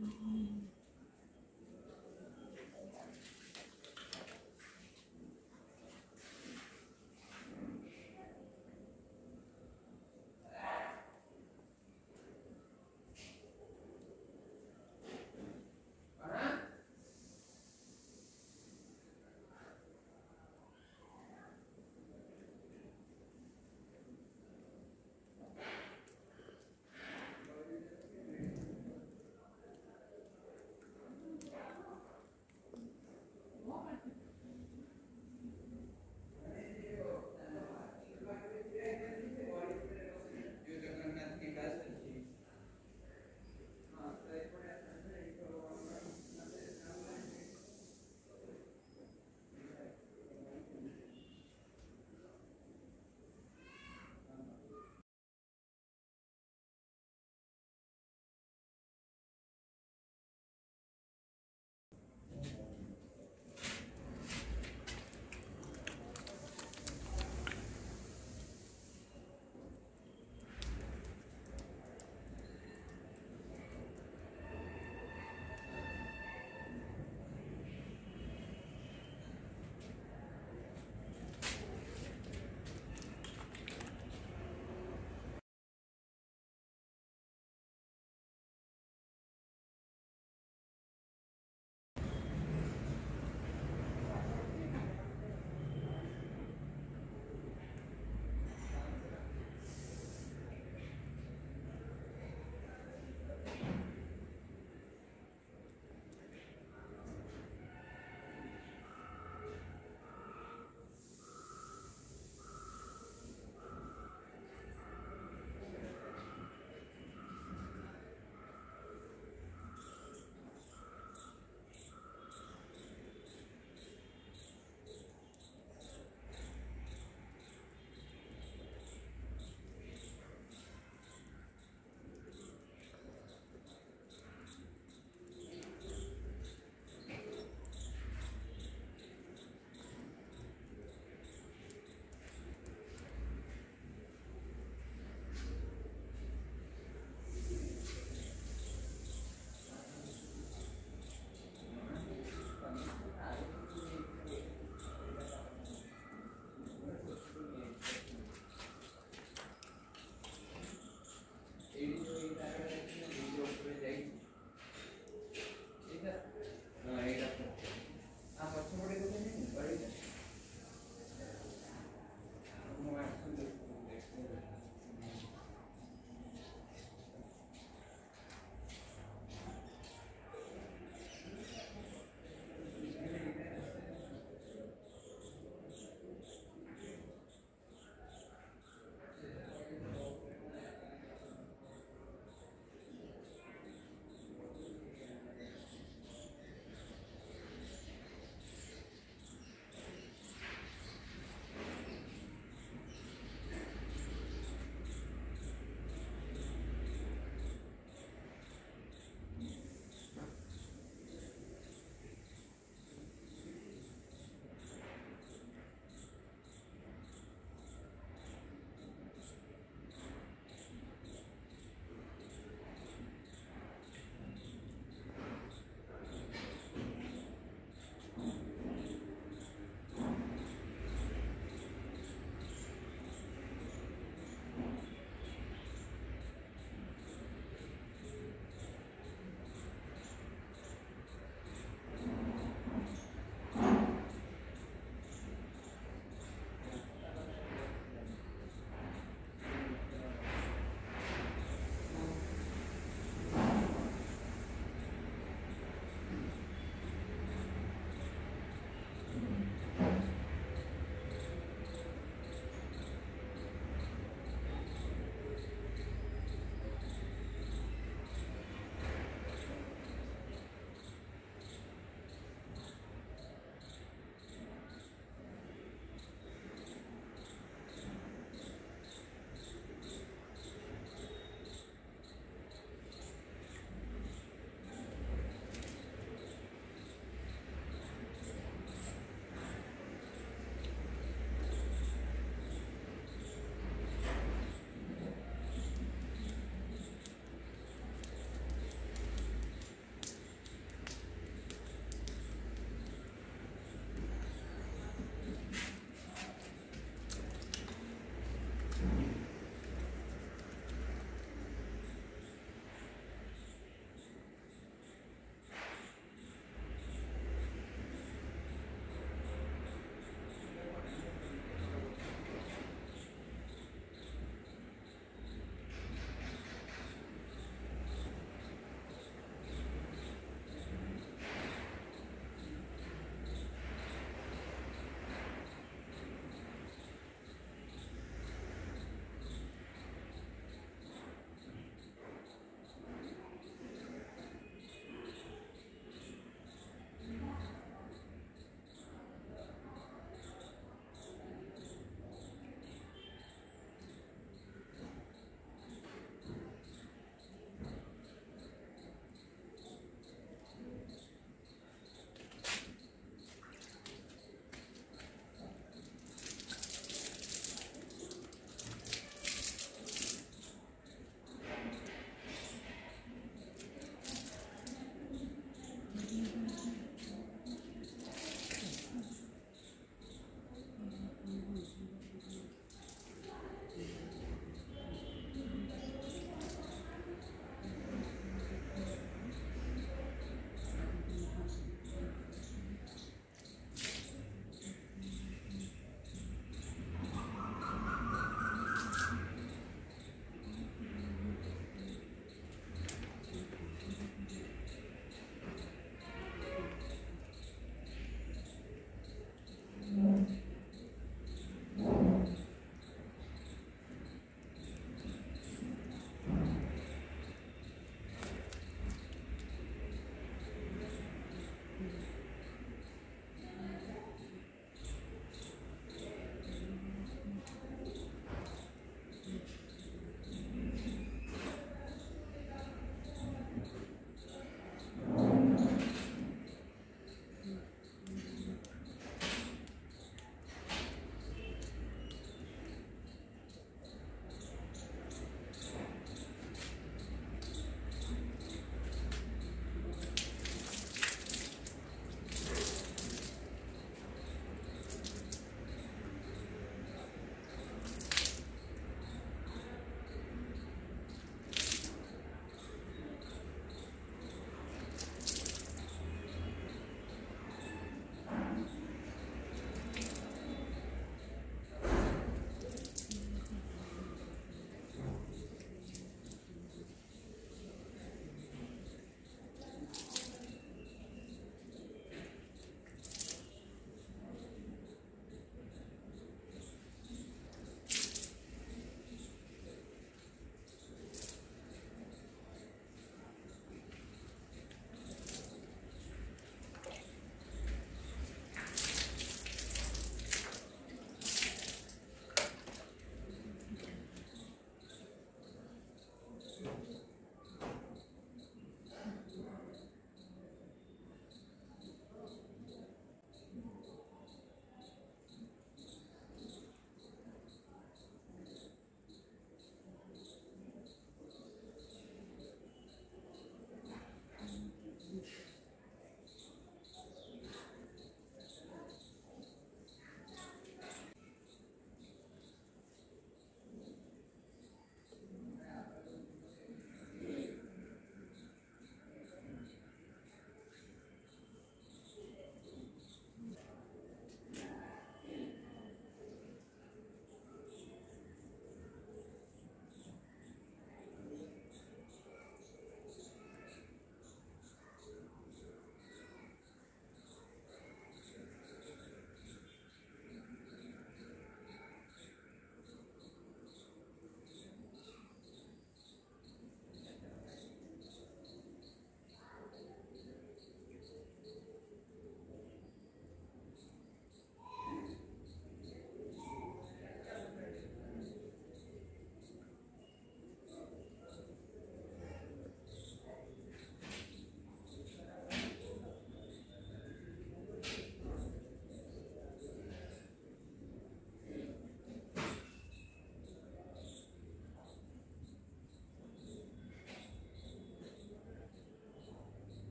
Mm-hmm.